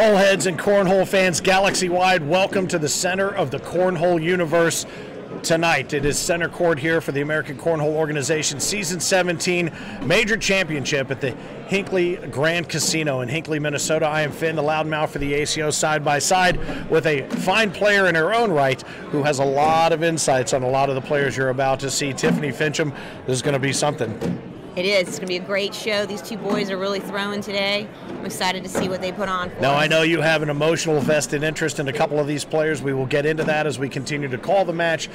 Hole heads and cornhole fans galaxy wide, welcome to the center of the cornhole universe tonight. It is center court here for the American Cornhole Organization Season 17 Major Championship at the Hinckley Grand Casino in Hinckley, Minnesota. I am Finn, the loudmouth for the ACO, side by side with a fine player in her own right who has a lot of insights on a lot of the players you're about to see. Tiffany Fincham, this is going to be something. It is. It's going to be a great show. These two boys are really throwing today. I'm excited to see what they put on. now, us. I know you have an emotional vested interest in a couple of these players. We will get into that as we continue to call the match.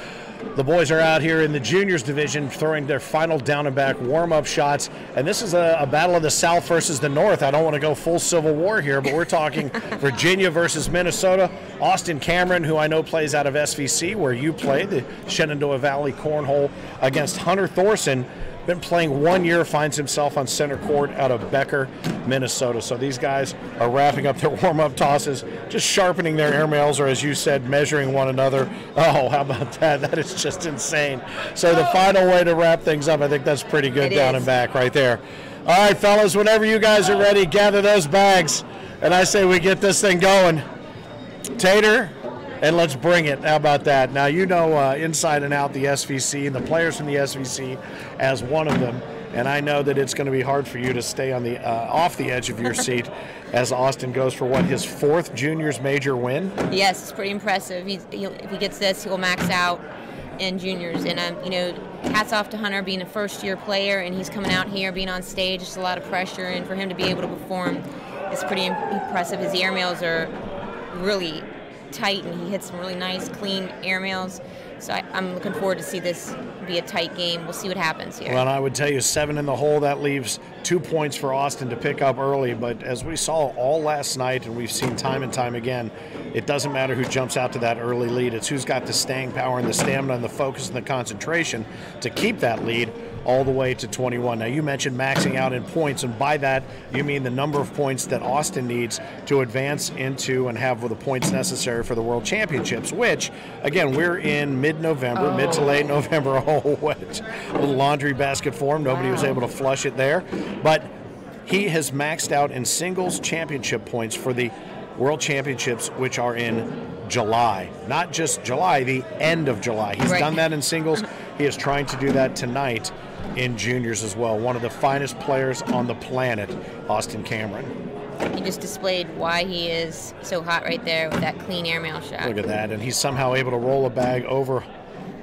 The boys are out here in the juniors division throwing their final down and back warm up shots. And this is a, a battle of the South versus the North. I don't want to go full Civil War here, but we're talking Virginia versus Minnesota. Austin Cameron, who I know plays out of SVC, where you play, the Shenandoah Valley Cornhole, against Hunter Thorson been playing one year, finds himself on center court out of Becker, Minnesota. So these guys are wrapping up their warm up tosses, just sharpening their airmails, or as you said, measuring one another. Oh, how about that? That is just insane. So the final way to wrap things up, I think that's pretty good It down is. and back right there. All right, fellas, whenever you guys are ready, gather those bags, and I say we get this thing going. Tater, and let's bring it. How about that? Now you know uh, inside and out the SVC and the players from the SVC as one of them, and I know that it's going to be hard for you to stay on the uh, off the edge of your seat as Austin goes for what his fourth juniors major win. Yes, it's pretty impressive. He's, he'll, if he gets this, he'll max out in juniors. And um, you know, hats off to Hunter being a first-year player, and he's coming out here being on stage. It's a lot of pressure, and for him to be able to perform, it's pretty impressive. His airmails are really tight, and he hit some really nice, clean air mails. So I, I'm looking forward to see this be a tight game. We'll see what happens here. Well, I would tell you seven in the hole. That leaves two points for Austin to pick up early. But as we saw all last night, and we've seen time and time again, it doesn't matter who jumps out to that early lead. It's who's got the staying power and the stamina and the focus and the concentration to keep that lead all the way to 21. Now, you mentioned maxing out in points, and by that, you mean the number of points that Austin needs to advance into and have the points necessary for the World Championships, which, again, we're in mid November, mid to late oh. November. Oh, what a little laundry basket form. Nobody was able to flush it there. But he has maxed out in singles championship points for the World Championships, which are in July. Not just July, the end of July. He's Right. done that in singles. He is trying to do that tonight in juniors as well. One of the finest players on the planet, Austin Cameron. He just displayed why he is so hot right there with that clean airmail shot. Look at that. And he's somehow able to roll a bag over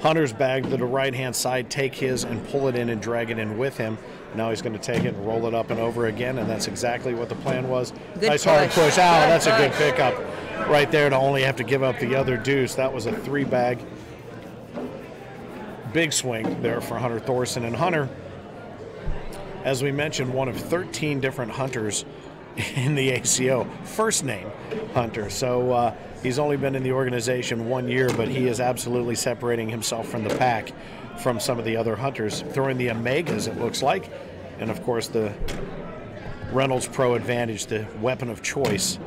Hunter's bag to the right hand side, take his, and pull it in and drag it in with him. Now he's going to take it and roll it up and over again, and that's exactly what the plan was. Good nice hard push. push. Oh, that's a good pickup right there to only have to give up the other deuce. That was a three bag. Big swing there for Hunter Thorson. And Hunter, as we mentioned, one of 13 different hunters in the ACO. First name Hunter. So uh, he's only been in the organization one year, but he is absolutely separating himself from the pack from some of the other hunters, throwing the Omegas, it looks like. And of course, the Reynolds Pro Advantage, the weapon of choice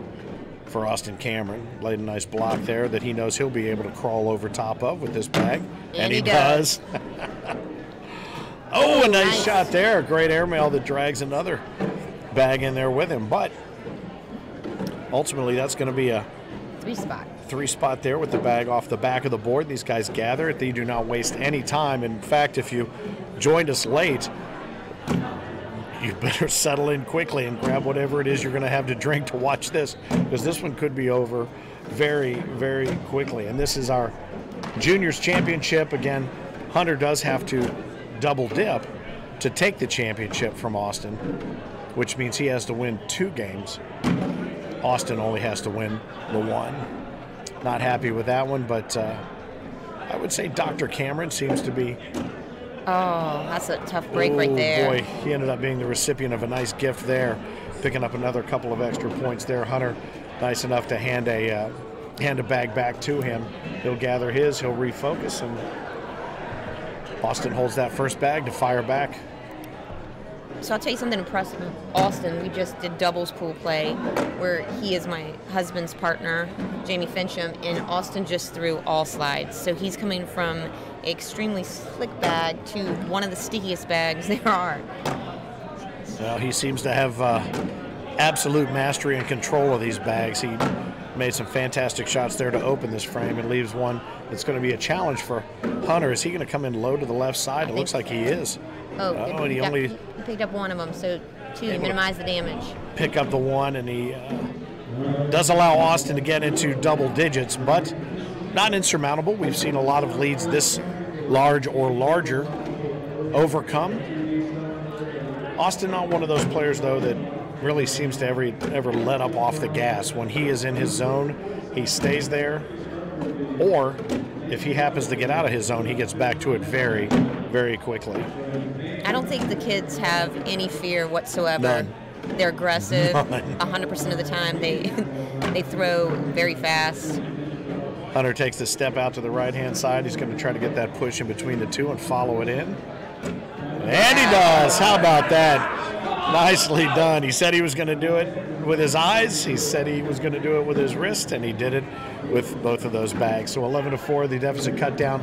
for Austin Cameron. Laid a nice block there that he knows he'll be able to crawl over top of with this bag. And he does. oh, a nice, Nice. shot there. Great airmail that drags another bag in there with him. But ultimately, that's going to be a Three spot. three spot there with the bag off the back of the board. These guys gather it. They do not waste any time. In fact, if you joined us late, you better settle in quickly and grab whatever it is you're going to have to drink to watch this because this one could be over very, very quickly. And this is our juniors championship. Again, Hunter does have to double dip to take the championship from Austin, which means he has to win two games. Austin only has to win the one. Not happy with that one, but uh, I would say Dr. Cameron seems to be. Oh, that's a tough break right Oh, there. Boy, he ended up being the recipient of a nice gift there, picking up another couple of extra points there. Hunter, nice enough to hand a uh, hand a bag back to him. He'll gather his, he'll refocus, and Austin holds that first bag to fire back. So I'll tell you something impressive. Austin, we just did doubles pool play, where he is my husband's partner, Jamie Fincham, and Austin just threw all slides. So he's coming from extremely slick bag to one of the stickiest bags there are. Well, he seems to have uh, absolute mastery and control of these bags. He made some fantastic shots there to open this frame and leaves one that's going to be a challenge for Hunter. Is he going to come in low to the left side? It looks like he is. Oh, Oh, and he got- only- picked up one of them, so to- minimize the damage. Pick up the one, and he uh, does allow Austin to get into double digits, but not insurmountable. We've seen a lot of leads this large or larger overcome. Austin not one of those players though that really seems to ever ever let up off the gas. When he is in his zone, he stays there. Or if he happens to get out of his zone, he gets back to it very, very quickly. I don't think the kids have any fear whatsoever. None. They're aggressive. None. 100% of the time, they they throw very fast. Hunter takes the step out to the right hand side. He's going to try to get that push in between the two and follow it in. And he does. How about that? Nicely done. He said he was going to do it with his eyes. He said he was going to do it with his wrist, and he did it with both of those bags. So 11 to 4, the deficit cut down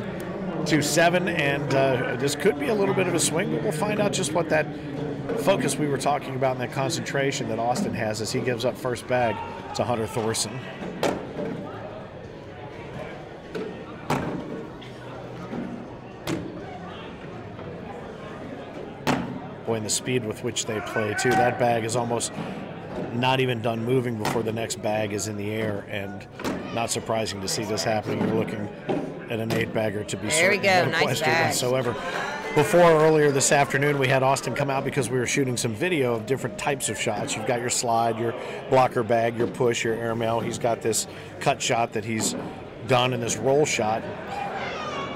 to 7. And uh, this could be a little bit of a swing, but we'll find out just what that focus we were talking about and that concentration that Austin has as he gives up first bag to Hunter Thorson. Boy, and the speed with which they play too. That bag is almost not even done moving before the next bag is in the air, and not surprising to see this happening. You're looking at an eight bagger to be There we go. no Nice question bag. whatsoever. Before earlier this afternoon, we had Austin come out because we were shooting some video of different types of shots. You've got your slide, your blocker bag, your push, your airmail. He's got this cut shot that he's done in this roll shot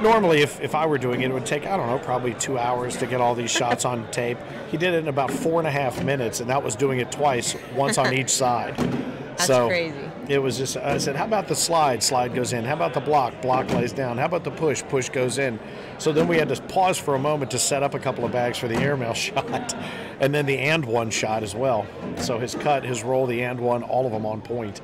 normally if, if i were doing it it would take i don't know probably two hours to get all these shots on tape he did it in about four and a half minutes and that was doing it twice once on each side That's so crazy. It was just i said how about the slide slide goes in how about the block block lays down how about the push push goes in so then we had to pause for a moment to set up a couple of bags for the airmail shot and then the and one shot as well so his cut his roll the and one all of them on point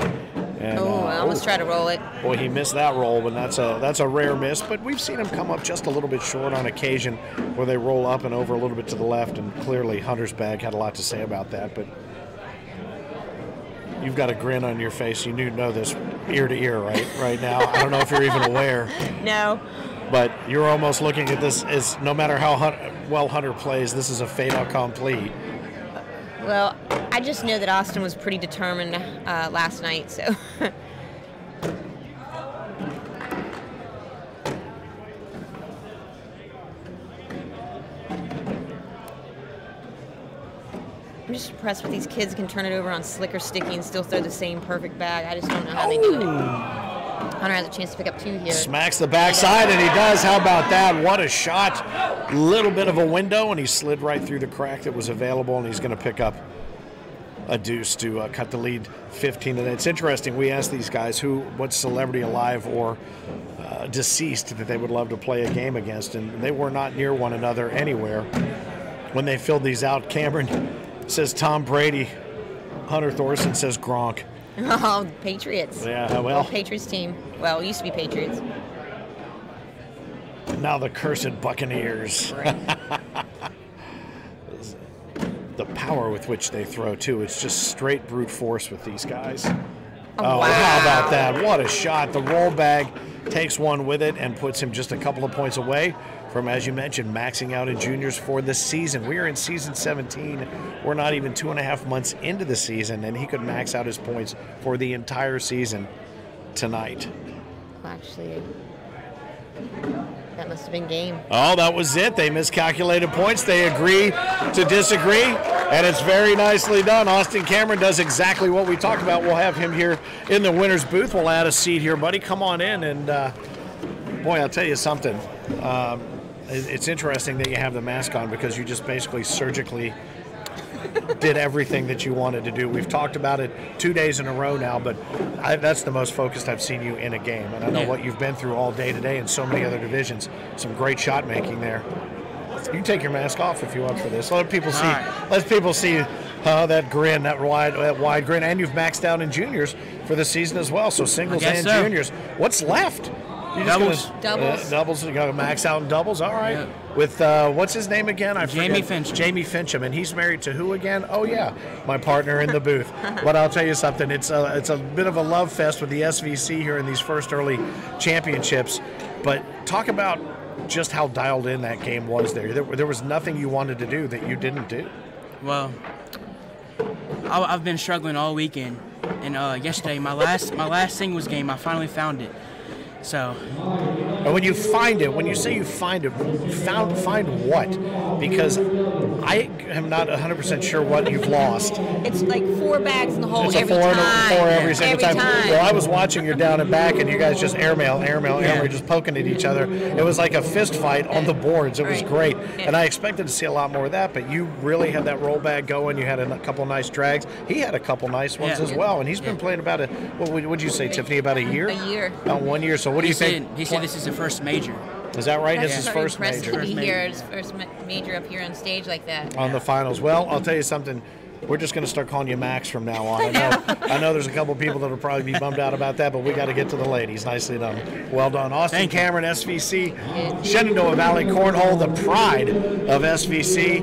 and, Oh, uh, I almost oh. tried to roll it. Boy, he missed that roll, but that's a that's a rare miss. But we've seen him come up just a little bit short on occasion, where they roll up and over a little bit to the left, and clearly Hunter's bag had a lot to say about that. But you've got a grin on your face. You knew know this ear to ear, right? Right now, I don't know if you're even aware, No. but you're almost looking at this as no matter how well Hunter plays, this is a fait accompli. Well, I just know that Austin was pretty determined uh, last night, so. I'm just impressed with these kids can turn it over on slicker sticky and still throw the same perfect bag. I just don't know how they do it. Hunter has a chance to pick up two here. Smacks the backside, and he does. How about that? What a shot! Little bit of a window, and he slid right through the crack that was available, and he's going to pick up a deuce to uh, cut the lead 15. And it's interesting. We asked these guys who, what celebrity alive or uh, deceased that they would love to play a game against, and they were not near one another anywhere when they filled these out. Cameron says Tom Brady. Hunter Thorson says Gronk. Oh, Patriots. Yeah, well, Patriots team. Well, it used to be Patriots. now the cursed Buccaneers. the power with which they throw too. It's just straight brute force with these guys. Oh, oh wow. how about that? What a shot. The roll bag takes one with it and puts him just a couple of points away from, as you mentioned, maxing out in juniors for the season. We are in season 17. We're not even two and a half months into the season, and he could max out his points for the entire season tonight. Well, actually, that must have been game. Oh, that was it. They miscalculated points. They agree to disagree, and it's very nicely done. Austin Cameron does exactly what we talked about. We'll have him here in the winner's booth. We'll add a seat here, buddy. Come on in, and uh, boy, I'll tell you something. Um, it's interesting that you have the mask on because you just basically surgically did everything that you wanted to do. We've talked about it two days in a row now, but I, that's the most focused I've seen you in a game. And I know Yeah. what you've been through all day today in so many other divisions. Some great shot making there. You can take your mask off if you want for this. Let people see. Right. Let people see uh, that grin, that wide, that wide grin, and you've maxed out in juniors for the season as well. So singles and so. juniors. What's left? You Doubles. Gonna, Doubles. Uh, doubles. You got to max out in doubles. All right. Yeah. With uh, what's his name again? I Jamie forget. Fincham. Jamie Fincham, and he's married to who again? Oh yeah, my partner in the booth. but I'll tell you something. It's a it's a bit of a love fest with the SVC here in these first early championships. But talk about just how dialed in that game was there. There, there was nothing you wanted to do that you didn't do. Well, I, I've been struggling all weekend, and uh, yesterday my last my last singles game I finally found it. So And when you find it, when you say you find it, found find what? Because I am not 100% sure what you've lost. It's like four bags in the hole It's a four, and a- time. four every single every time. Well, I was watching your down and back, and you guys just airmail, airmail, Yeah. airmail, just poking at each other. It was like a fist fight on the boards. It was Right. great, Yeah. and I expected to see a lot more of that. But you really had that roll bag going. You had a couple nice drags. He had a couple nice ones Yeah. as well, and he's been playing about a. What would would you say, Tiffany? About a year. A year. About one year. So what do you said think? he said this is the first major. Is that right? This That's is his first major to be First here, major. his first major up here on stage like that. on the finals. Well, I'll tell you something. We're just going to start calling you Max from now on. I know, I know there's a couple people that'll probably be bummed out about that, but we got to get to the ladies. Nicely done. Well done. Austin Thank. Cameron, SVC, Shenandoah Valley Cornhole, the pride of SVC.